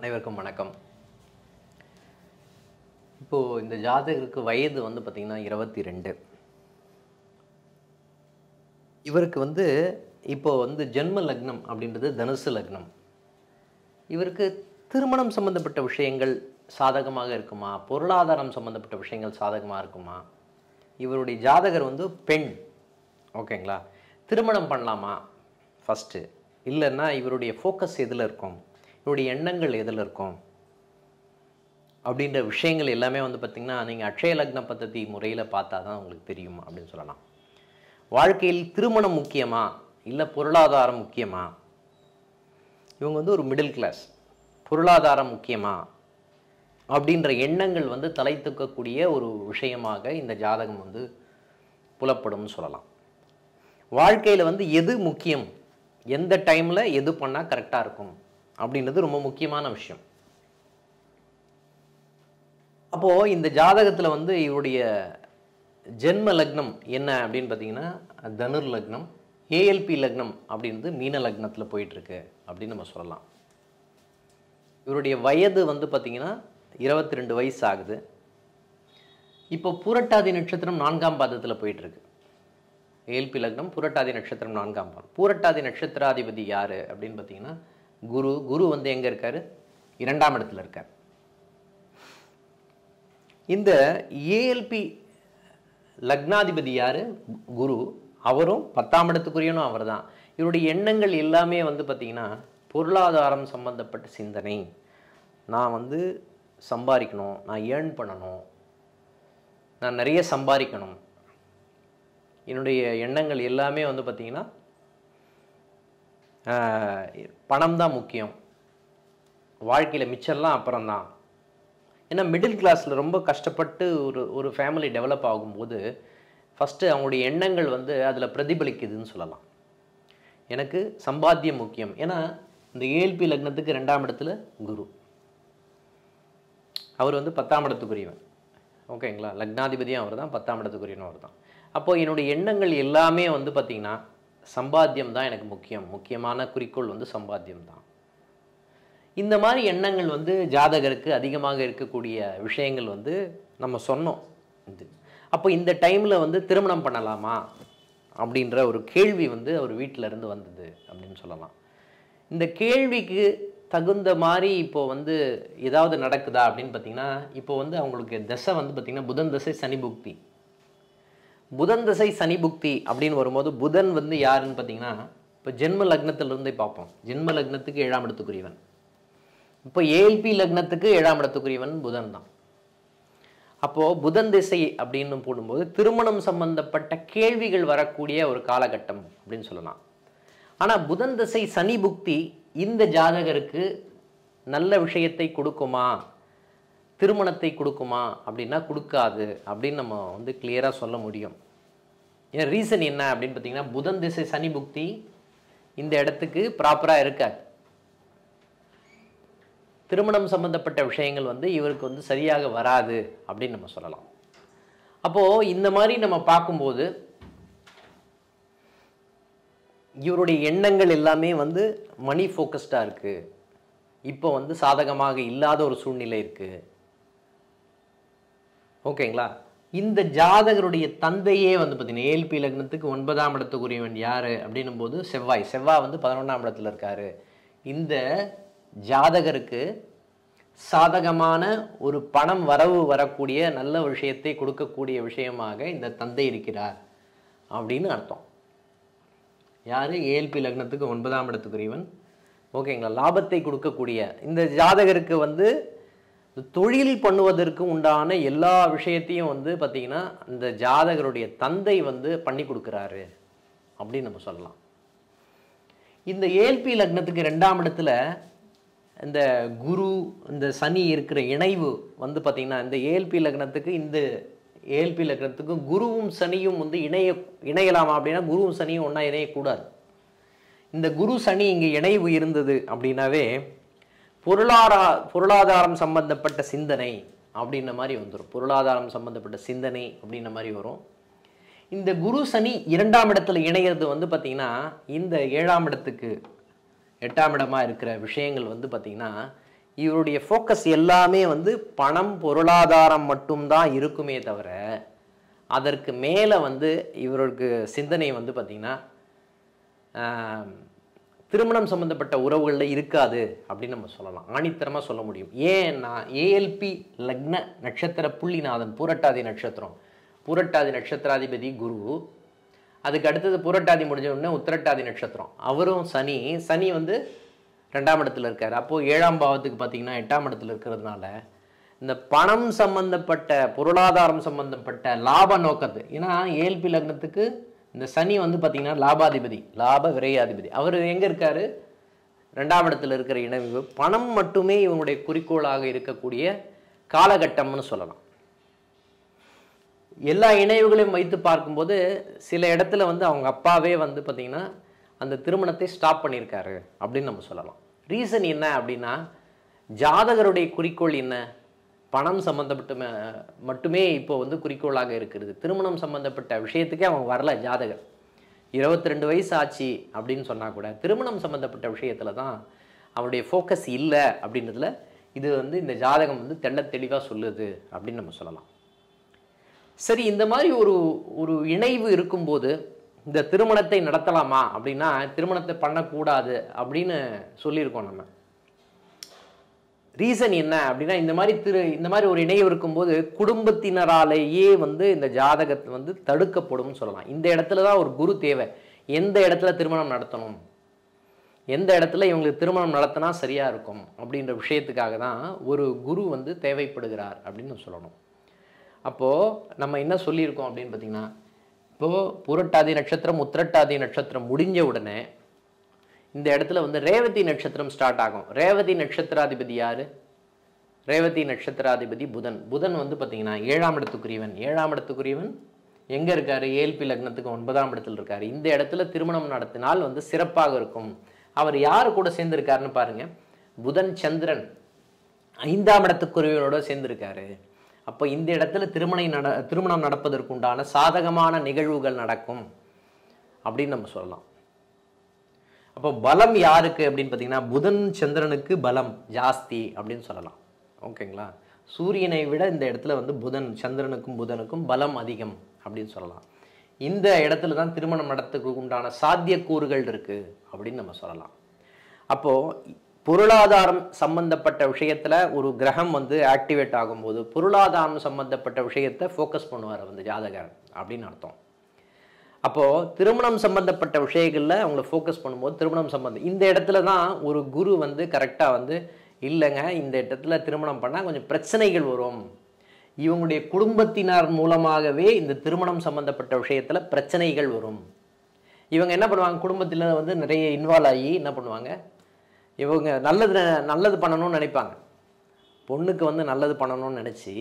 அனைவருக்கும் வணக்கம். இப்போது இந்த ஜாதகருக்கு வயது வந்து பார்த்திங்கன்னா இருபத்தி ரெண்டு இவருக்கு வந்து இப்போ வந்து ஜென்ம லக்னம் அப்படின்றது தனுசு லக்னம். இவருக்கு திருமணம் சம்பந்தப்பட்ட விஷயங்கள் சாதகமாக இருக்குமா? பொருளாதாரம் சம்பந்தப்பட்ட விஷயங்கள் சாதகமாக இருக்குமா? இவருடைய ஜாதகர் வந்து பெண். ஓகேங்களா? திருமணம் பண்ணலாமா? ஃபஸ்ட்டு இல்லைன்னா இவருடைய ஃபோக்கஸ் எதில் இருக்கும்? இவருடைய எண்ணங்கள் எதில் இருக்கும்? அப்படின்ற விஷயங்கள் எல்லாமே வந்து பார்த்திங்கன்னா நீங்கள் அக்ஷய லக்ன பద్ధதி முறையில் பார்த்தா தான் உங்களுக்கு தெரியும் அப்படின்னு சொல்லலாம். வாழ்க்கையில் திருமணம் முக்கியமா? இல்லை பொருளாதாரம் முக்கியமா? இவங்க வந்து ஒரு மிடில் கிளாஸ் பொருளாதாரம் முக்கியமா? அப்படின்ற எண்ணங்கள் வந்து தலை தூக்கக்கூடிய ஒரு விஷயமாக இந்த ஜாதகம் வந்து புலப்படும்னு சொல்லலாம். வாழ்க்கையில் வந்து எது முக்கியம்? எந்த டைமில் எது பண்ணால் கரெக்டாக இருக்கும்? அப்படின்றது ரொம்ப முக்கியமான விஷயம். அப்போது இந்த ஜாதகத்தில் வந்து இவருடைய ஜென்ம லக்னம் என்ன அப்படின்னு பார்த்தீங்கன்னா தனுர் லக்னம் ஏஎல்பி லக்னம் அப்படின்றது மீன லக்னத்தில் போயிட்டுருக்கு அப்படின்னு நம்ம சொல்லலாம். இவருடைய வயது வந்து பார்த்திங்கன்னா இருபத்தி ரெண்டு வயசு ஆகுது. இப்போ புரட்டாதி நட்சத்திரம் நான்காம் பாதத்தில் போயிட்டுருக்கு. ஏஎல்பி லக்னம் புரட்டாதி நட்சத்திரம் நான்காம் பாதம். பூரட்டாதி நட்சத்திராதிபதி யார் அப்படின்னு பார்த்தீங்கன்னா குரு குரு வந்து எங்கே இருக்கார்? இரண்டாம் இடத்துல இருக்கார். இந்த ஏஎல்பி லக்னாதிபதி யார்? குரு. அவரும் பத்தாம் இடத்துக்குரியனும் அவர் தான் இவருடைய எண்ணங்கள் எல்லாமே வந்து பார்த்திங்கன்னா பொருளாதாரம் சம்பந்தப்பட்ட சிந்தனை. நான் வந்து சம்பாதிக்கணும் நான் ஏர்ன் பண்ணணும் நான் நிறைய சம்பாதிக்கணும். என்னுடைய எண்ணங்கள் எல்லாமே வந்து பார்த்திங்கன்னா பணம் தான் முக்கியம். வாழ்க்கையில் மிச்சம்லாம் அப்புறம்தான். ஏன்னா மிடில் கிளாஸில் ரொம்ப கஷ்டப்பட்டு ஒரு ஒரு ஃபேமிலி டெவலப் ஆகும்போது ஃபஸ்ட்டு அவங்களுடைய எண்ணங்கள் வந்து அதில் பிரதிபலிக்குதுன்னு சொல்லலாம். எனக்கு சம்பாத்தியம் முக்கியம். ஏன்னா இந்த ஏஎல்பி லக்னத்துக்கு ரெண்டாம் இடத்துல குரு. அவர் வந்து பத்தாம் இடத்துக்குரியவன் ஓகேங்களா? லக்னாதிபதியும் அவர் தான் பத்தாம் இடத்துக்குரியவன் அவர் தான் அப்போது என்னுடைய எண்ணங்கள் எல்லாமே வந்து பார்த்திங்கன்னா சம்பாத்தியம் தான் எனக்கு முக்கியம். முக்கியமான குறிக்கோள் வந்து சம்பாத்தியம் தான். இந்த மாதிரி எண்ணங்கள் வந்து ஜாதகருக்கு அதிகமாக இருக்கக்கூடிய விஷயங்கள் வந்து நம்ம சொன்னோம். இது. அப்போ இந்த டைமில் வந்து திருமணம் பண்ணலாமா? அப்படின்ற ஒரு கேள்வி வந்து அவர் வீட்டில் இருந்து வந்தது அப்படின்னு சொல்லலாம். இந்த கேள்விக்கு தகுந்த மாதிரி இப்போ வந்து ஏதாவது நடக்குதா அப்படின்னு பார்த்தீங்கன்னா இப்போ வந்து அவங்களுக்கு தசை வந்து பார்த்திங்கன்னா புதன் தசை சனி புக்தி. புதன் தசை சனி புக்தி அப்படின்னு வரும்போது புதன் வந்து யாருன்னு பார்த்தீங்கன்னா இப்போ ஜென்ம லக்னத்திலிருந்தே பார்ப்போம். ஜென்ம லக்னத்துக்கு ஏழாம் இடத்துக்குரியவன். இப்போ ஏஎல்பி லக்னத்துக்கு ஏழாம் இடத்துக்குரியவன் புதன் தான். அப்போது புதன் திசை அப்படின்னு போடும்போது திருமணம் சம்பந்தப்பட்ட கேள்விகள் வரக்கூடிய ஒரு காலகட்டம் அப்படின்னு சொல்லலாம். ஆனால் புதன் திசை சனி புக்தி இந்த ஜாதகருக்கு நல்ல விஷயத்தை கொடுக்குமா? திருமணத்தை கொடுக்குமா? அப்படின்னா கொடுக்காது. அப்படின்னு நம்ம வந்து கிளியராக சொல்ல முடியும். ஏன் ரீசன் என்ன அப்படின்னு பார்த்தீங்கன்னா புதன் திசை சனி புக்தி இந்த இடத்துக்கு ப்ராப்பராக இருக்காது. திருமணம் சம்பந்தப்பட்ட விஷயங்கள் வந்து இவருக்கு வந்து சரியாக வராது அப்படின்னு நம்ம சொல்லலாம். அப்போது இந்த மாதிரி நம்ம பார்க்கும்போது இவருடைய எண்ணங்கள் எல்லாமே வந்து மணி ஃபோக்கஸ்டாக இருக்குது இப்போ வந்து சாதகமாக இல்லாத ஒரு சூழ்நிலை இருக்குது ஓகேங்களா? இந்த ஜாதகருடைய தந்தையே வந்து பார்த்தீங்கன்னா ஏல்பி லக்னத்துக்கு ஒன்பதாம் இடத்துக்குரியவன் யார்? அப்படின்னும் போது செவ்வாய். செவ்வாய் வந்து பதினொன்றாம் இடத்துல இருக்காரு. இந்த ஜாதகருக்கு சாதகமான ஒரு பணம் வரவு வரக்கூடிய நல்ல விஷயத்தை கொடுக்கக்கூடிய விஷயமாக இந்த தந்தை இருக்கிறார் அப்படின்னு அர்த்தம். யார்? ஏல்பி லக்னத்துக்கு ஒன்பதாம் இடத்துக்குரியவன். ஓகேங்களா? லாபத்தை கொடுக்கக்கூடிய இந்த ஜாதகருக்கு வந்து தொழில் பண்ணுவதற்கு உண்டான எல்லா விஷயத்தையும் வந்து பார்த்திங்கன்னா இந்த ஜாதகருடைய தந்தை வந்து பண்ணி கொடுக்குறாரு அப்படின்னு நம்ம சொல்லலாம். இந்த ஏல்பி லக்னத்துக்கு ரெண்டாம் இடத்துல இந்த குரு இந்த சனி இருக்கிற இணைவு வந்து பார்த்திங்கன்னா இந்த ஏல்பி லக்னத்துக்கு இந்த ஏல்பி லக்னத்துக்கும் குருவும் சனியும் வந்து இணைய இணையலாமா அப்படின்னா குருவும் சனியும் ஒன்றா இணையக்கூடாது. இந்த குரு சனி இங்கே இணைவு இருந்தது அப்படின்னாவே பொருளாதார பொருளாதாரம் சம்பந்தப்பட்ட சிந்தனை அப்படின்ற மாதிரி வந்துடும் பொருளாதாரம் சம்பந்தப்பட்ட சிந்தனை அப்படின்ன மாதிரி வரும். இந்த குரு சனி இரண்டாம் இடத்துல இணையிறது வந்து பார்த்திங்கன்னா இந்த ஏழாம் இடத்துக்கு எட்டாம் இடமாக இருக்கிற விஷயங்கள் வந்து பார்த்திங்கன்னா இவருடைய ஃபோக்கஸ் எல்லாமே வந்து பணம் பொருளாதாரம் மட்டும்தான் இருக்குமே தவிர அதற்கு மேலே வந்து இவருக்கு சிந்தனை வந்து பார்த்திங்கன்னா திருமணம் சம்பந்தப்பட்ட உறவுகளில் இருக்காது அப்படின்னு நம்ம சொல்லலாம். ஆணித்தரமாக சொல்ல முடியும். ஏன்னா ஏஎல்பி லக்ன நட்சத்திர புள்ளிநாதன் பூரட்டாதி நட்சத்திரம். பூரட்டாதி நட்சத்திராதிபதி குரு. அதுக்கு அடுத்தது பூரட்டாதி முடிஞ்ச உடனே உத்திரட்டாதி நட்சத்திரம். அவரும் சனி. சனி வந்து ரெண்டாம் இடத்துல இருக்கார். அப்போது ஏழாம் பாவத்துக்கு பார்த்தீங்கன்னா எட்டாம் இடத்துல இருக்கிறதுனால இந்த பணம் சம்பந்தப்பட்ட பொருளாதாரம் சம்பந்தப்பட்ட லாப நோக்கத்து. ஏன்னா ஏஎல்பி லக்னத்துக்கு இந்த சனி வந்து பார்த்தீங்கன்னா லாபாதிபதி லாப விரையாதிபதி. அவர் எங்கே இருக்கார்? ரெண்டாம் இடத்துல இருக்கிற இணைவு. பணம் மட்டுமே இவங்களுடைய குறிக்கோளாக இருக்கக்கூடிய காலகட்டம்னு சொல்லலாம். எல்லா இணைவுகளையும் வைத்து பார்க்கும்போது சில இடத்துல வந்து அவங்க அப்பாவே வந்து பார்த்திங்கன்னா அந்த திருமணத்தை ஸ்டாப் பண்ணியிருக்காரு அப்படின்னு நம்ம சொல்லலாம். ரீசன் என்ன அப்படின்னா ஜாதகருடைய குறிக்கோள் என்ன? பணம் சம்மந்தப்பட்ட மட்டுமே இப்போ வந்து குறிக்கோளாக இருக்கிறது. திருமணம் சம்மந்தப்பட்ட விஷயத்துக்கே அவங்க வரல ஜாதகர். இருபத்தி ரெண்டு வயசு ஆச்சு அப்படின்னு சொன்னால் கூட திருமணம் சம்மந்தப்பட்ட விஷயத்தில் தான் அவருடைய ஃபோக்கஸ் இல்லை அப்படின்றதுல இது வந்து இந்த ஜாதகம் வந்து தெள்ள தெளிவாக சொல்லுது அப்படின்னு நம்ம சொல்லலாம். சரி இந்த மாதிரி ஒரு ஒரு இணைவு இருக்கும்போது இந்த திருமணத்தை நடத்தலாமா அப்படின்னா திருமணத்தை பண்ணக்கூடாது அப்படின்னு சொல்லியிருக்கோம் நம்ம. ரீசன் என்ன அப்படின்னா இந்த மாதிரி திரு இந்த மாதிரி ஒரு இணைவு இருக்கும்போது குடும்பத்தினராலேயே வந்து இந்த ஜாதகத்தை வந்து தடுக்கப்படும்னு சொல்லலாம். இந்த இடத்துல தான் ஒரு குரு தேவை. எந்த இடத்துல திருமணம் நடத்தணும்? எந்த இடத்துல இவங்களுக்கு திருமணம் நடத்தினா சரியாக இருக்கும்? அப்படின்ற விஷயத்துக்காக தான் ஒரு குரு வந்து தேவைப்படுகிறார் அப்படின்னு சொல்லணும். அப்போது நம்ம என்ன சொல்லியிருக்கோம் அப்படின்னு பார்த்தீங்கன்னா இப்போது புரட்டாதி நட்சத்திரம் உத்திரட்டாதி நட்சத்திரம் முடிஞ்ச உடனே இந்த இடத்துல வந்து ரேவதி நட்சத்திரம் ஸ்டார்ட் ஆகும். ரேவதி நட்சத்திராதிபதி யார்? ரேவதி நட்சத்திராதிபதி புதன். புதன் வந்து பார்த்திங்கன்னா ஏழாம் இடத்துக்குரியவன். ஏழாம் இடத்துக்குரியவன் எங்கே இருக்கார்? ஏல்பி லக்னத்துக்கு ஒன்பதாம் இடத்துல இருக்கார். இந்த இடத்துல திருமணம் நடத்தினால் வந்து சிறப்பாக இருக்கும். அவர் யார் கூட சேர்ந்துருக்காருன்னு பாருங்க. புதன் சந்திரன் ஐந்தாம் இடத்துக்குரியவனோட சேர்ந்துருக்காரு. அப்போ இந்த இடத்துல திருமணை நட திருமணம் நடப்பதற்குண்டான சாதகமான நிகழ்வுகள் நடக்கும் அப்படின்னு நம்ம சொல்லலாம். அப்போ பலம் யாருக்கு அப்படின்னு பார்த்தீங்கன்னா புதன் சந்திரனுக்கு பலம் ஜாஸ்தி அப்படின்னு சொல்லலாம். ஓகேங்களா? சூரியனை விட இந்த இடத்துல வந்து புதன் சந்திரனுக்கும் புதனுக்கும் பலம் அதிகம் அப்படின்னு சொல்லலாம். இந்த இடத்துல தான் திருமணம் நடத்துக்கு உண்டான சாத்தியக்கூறுகள் இருக்குது அப்படின்னு நம்ம சொல்லலாம். அப்போது பொருளாதாரம் சம்பந்தப்பட்ட விஷயத்தில் ஒரு கிரகம் வந்து ஆக்டிவேட் ஆகும்போது பொருளாதாரம் சம்பந்தப்பட்ட விஷயத்தை ஃபோக்கஸ் பண்ணுவார் வந்து ஜாதகர் அப்படின்னு அர்த்தம். அப்போது திருமணம் சம்பந்தப்பட்ட விஷயங்களில் அவங்கள ஃபோக்கஸ் பண்ணும்போது திருமணம் சம்பந்தம். இந்த இடத்துல தான் ஒரு குரு வந்து கரெக்டாக வந்து இல்லைங்க இந்த இடத்துல திருமணம் பண்ணால் கொஞ்சம் பிரச்சனைகள் வரும். இவங்களுடைய குடும்பத்தினர் மூலமாகவே இந்த திருமணம் சம்பந்தப்பட்ட விஷயத்தில் பிரச்சனைகள் வரும். இவங்க என்ன பண்ணுவாங்க? குடும்பத்தில் வந்து நிறைய இன்வால்வ் ஆகி என்ன பண்ணுவாங்க? இவங்க நல்லது நல்லது பண்ணணும்னு நினைப்பாங்க. பொண்ணுக்கு வந்து நல்லது பண்ணணும்னு நினச்சி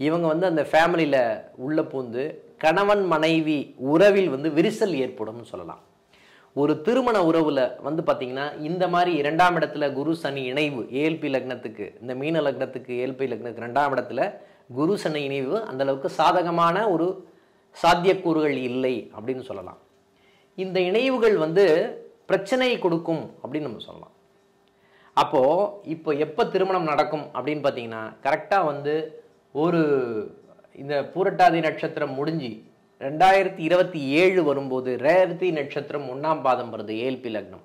இவங்க வந்து அந்த ஃபேமிலியில் உள்ள பூந்து கணவன் மனைவி உறவில் வந்து விரிசல் ஏற்படும்னு சொல்லலாம். ஒரு திருமண உறவில் வந்து பார்த்திங்கன்னா இந்த மாதிரி இரண்டாம் இடத்துல குரு சனி இணைவு ஏல்பி லக்னத்துக்கு இந்த மீன லக்னத்துக்கு ஏல்பி லக்னத்துக்கு ரெண்டாம் இடத்துல குரு சனி இணைவு அந்தளவுக்கு சாதகமான ஒரு சாத்தியக்கூறுகள் இல்லை அப்படின்னு சொல்லலாம். இந்த இணைவுகள் வந்து பிரச்சனையை கொடுக்கும் அப்படின்னு நம்ம சொல்லலாம். அப்போது இப்போ எப்போ திருமணம் நடக்கும் அப்படின்னு பார்த்தீங்கன்னா கரெக்டாக வந்து ஒரு இந்த பூரட்டாதி நட்சத்திரம் முடிஞ்சு ரெண்டாயிரத்தி இருபத்தி ஏழு வரும்போது ரேவதி நட்சத்திரம் ஒன்றாம் பாதம் வருது ஏல்பி லக்னம்.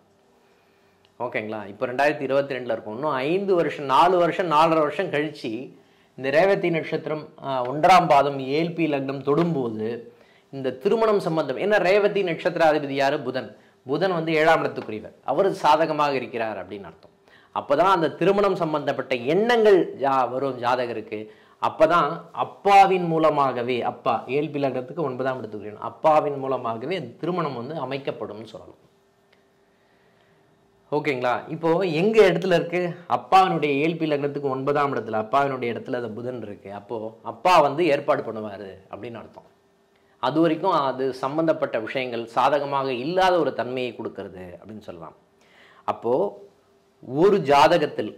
ஓகேங்களா? இப்போ ரெண்டாயிரத்தி இருபத்தி ரெண்டில் இருக்கும். இன்னும் ஐந்து வருஷம் நாலு வருஷம் நாலரை வருஷம் கழித்து இந்த ரேவதி நட்சத்திரம் ஒன்றாம் பாதம் ஏல்பி லக்னம் தொடும்போது இந்த திருமணம் சம்பந்தம் ஏன்னா ரேவதி நட்சத்திராதிபதி யார்? புதன். புதன் வந்து ஏழாம் இடத்துக்குரியவர். அவர் சாதகமாக இருக்கிறார் அப்படின்னு அர்த்தம். அப்போதான் அந்த திருமணம் சம்பந்தப்பட்ட எண்ணங்கள் ஜா வரும் ஜாதகருக்கு. அப்போ தான் அப்பாவின் மூலமாகவே அப்பா ஏழ்பி ஒன்பதாம் இடத்துக்குரியவன் அப்பாவின் மூலமாகவே திருமணம் வந்து அமைக்கப்படும்னு சொல்லலாம் ஓகேங்களா இப்போது எங்கள் இடத்துல இருக்குது அப்பாவினுடைய ஏழ்பி லக்னத்துக்கு ஒன்பதாம் இடத்துல அப்பாவினுடைய இடத்துல அந்த புதன் இருக்குது அப்போது அப்பா வந்து ஏற்பாடு பண்ணுவார் அப்படின்னு அர்த்தம். அது வரைக்கும் அது சம்பந்தப்பட்ட விஷயங்கள் சாதகமாக இல்லாத ஒரு தன்மையை கொடுக்கறது அப்படின்னு சொல்லலாம். அப்போ ஒரு ஜாதகத்தில்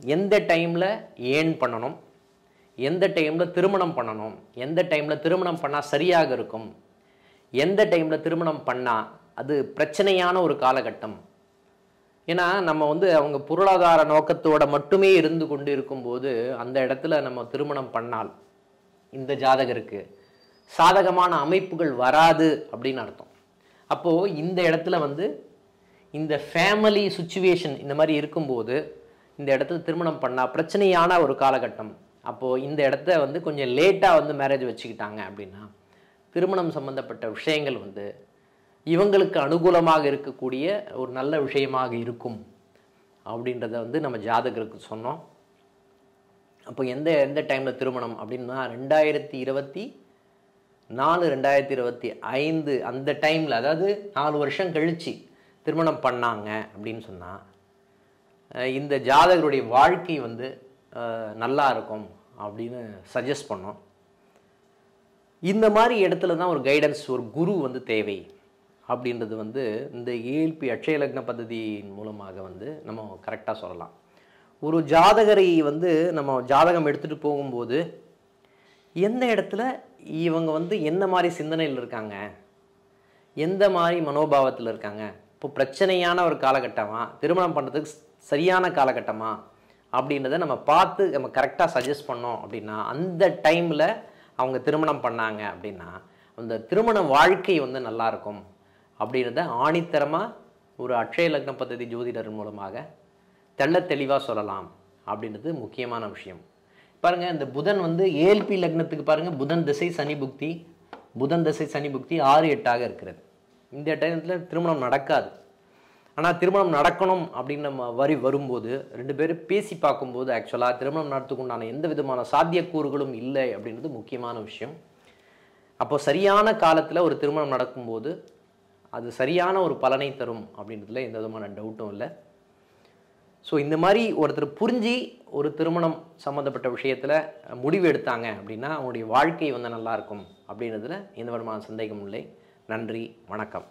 எந்த டைமில் ஏன் பண்ணணும்? எந்த டைமில் திருமணம் பண்ணணும்? எந்த டைமில் திருமணம் பண்ணால் சரியாக இருக்கும்? எந்த டைமில் திருமணம் பண்ணால் அது பிரச்சனையான ஒரு காலகட்டம். ஏன்னா நம்ம வந்து அவங்க பொருளாதார நோக்கத்தோட மட்டுமே இருந்து கொண்டு இருக்கும்போது அந்த இடத்துல நம்ம திருமணம் பண்ணால் இந்த ஜாதகருக்கு சாதகமான அமைப்புகள் வராது அப்படின்னு அர்த்தம். அப்போது இந்த இடத்துல வந்து இந்த ஃபேமிலி சுச்சுவேஷன் இந்த மாதிரி இருக்கும்போது இந்த இடத்துல திருமணம் பண்ணால் பிரச்சனையான ஒரு காலகட்டம். அப்போது இந்த இடத்த வந்து கொஞ்சம் லேட்டாக வந்து மேரேஜ் வச்சுக்கிட்டாங்க அப்படின்னா திருமணம் சம்மந்தப்பட்ட விஷயங்கள் வந்து இவங்களுக்கு அனுகூலமாக இருக்கக்கூடிய ஒரு நல்ல விஷயமாக இருக்கும் அப்படின்றத வந்து நம்ம ஜாதகருக்கு சொன்னோம். அப்போ எந்த எந்த டைமில் திருமணம் அப்படின்னா ரெண்டாயிரத்தி இருபத்தி நாலு ரெண்டாயிரத்தி இருபத்தி ஐந்து அந்த டைமில் அதாவது நாலு வருஷம் கழித்து திருமணம் பண்ணாங்க அப்படின்னு சொன்னால் இந்த ஜாதகருடைய வாழ்க்கை வந்து நல்லா இருக்கும் அப்படின்னு சஜஸ்ட் பண்ணோம். இந்த மாதிரி இடத்துல தான் ஒரு கைடன்ஸ் ஒரு குரு வந்து தேவை அப்படின்றது வந்து இந்த ஏஎல்பி அட்சய லக்ன பദ്ധதியின் மூலமாக வந்து நம்ம கரெக்டாக சொல்லலாம். ஒரு ஜாதகரை வந்து நம்ம ஜாதகம் எடுத்துகிட்டு போகும்போது எந்த இடத்துல இவங்க வந்து என்ன மாதிரி சிந்தனையில் இருக்காங்க? எந்த மாதிரி மனோபாவத்தில் இருக்காங்க? இப்போ பிரச்சனையான ஒரு காலகட்டமாக திருமணம் பண்ணுறதுக்கு சரியான காலகட்டமாக அப்படின்றத நம்ம பார்த்து நம்ம கரெக்டாக சஜஸ்ட் பண்ணோம் அப்படின்னா அந்த டைமில் அவங்க திருமணம் பண்ணாங்க அப்படின்னா அந்த திருமண வாழ்க்கை வந்து நல்லா இருக்கும் அப்படின்றத ஆணித்தரமாக ஒரு அக்ஷய லக்ன பദ്ധதி ஜோதிடர் மூலமாக தெள்ள தெளிவாக சொல்லலாம் அப்படின்றது முக்கியமான விஷயம். பாருங்கள் இந்த புதன் வந்து ஏல்பி லக்னத்துக்கு பாருங்கள் புதன் திசை சனி புக்தி புதன் திசை சனி புக்தி ஆறு எட்டாக இருக்கிறது. இந்த டைமத்தில் திருமணம் நடக்காது. ஆனால் திருமணம் நடக்கணும் அப்படின்னு நம்ம வரி வரும்போது ரெண்டு பேரும் பேசி பார்க்கும்போது ஆக்சுவலாக திருமணம் நடத்துக்குண்டான எந்த விதமான சாத்தியக்கூறுகளும் இல்லை அப்படின்றது முக்கியமான விஷயம். அப்போது சரியான காலத்தில் ஒரு திருமணம் நடக்கும்போது அது சரியான ஒரு பலனை தரும் அப்படின்றதுல எந்த விதமான டவுட்டும் இல்லை. ஸோ இந்த மாதிரி ஒருத்தர் புரிஞ்சு ஒரு திருமணம் சம்மந்தப்பட்ட விஷயத்தில் முடிவு எடுத்தாங்க அப்படின்னா அவங்களுடைய வாழ்க்கை வந்து நல்லாயிருக்கும் அப்படின்றதுல எந்த விதமான சந்தேகமும் இல்லை. நன்றி வணக்கம்.